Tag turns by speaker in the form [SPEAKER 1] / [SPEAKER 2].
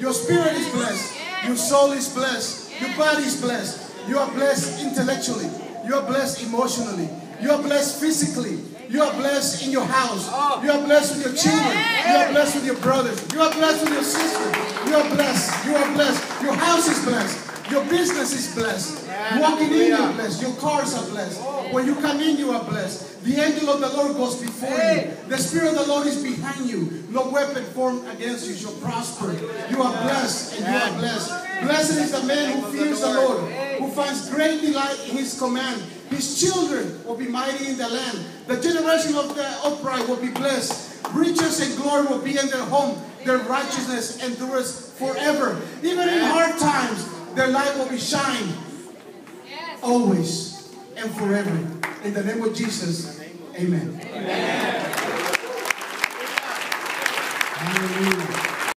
[SPEAKER 1] Your spirit is blessed. Your soul is blessed. Your body is blessed. You are blessed intellectually. You are blessed emotionally. You are blessed physically. You are blessed in your house. You are blessed with your children. You are blessed with your brothers. You are blessed with your sisters. You are blessed. You are blessed. Your house is blessed. Your business is blessed. Walking in, you're blessed. Your cars are blessed. When you come in, you are blessed. The angel of the Lord goes before you. The Spirit of the Lord is behind you. No weapon formed against you shall prosper. You are blessed and you are blessed. Blessed is the man who fears the Lord, who finds great delight in his command. His children will be mighty in the land. The generation of the upright will be blessed. Riches and glory will be in their home. Their righteousness endures forever. Even in hard times, their light will be shine always and forever. In the name of Jesus, amen. Hallelujah.